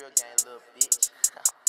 real gang, little bitch.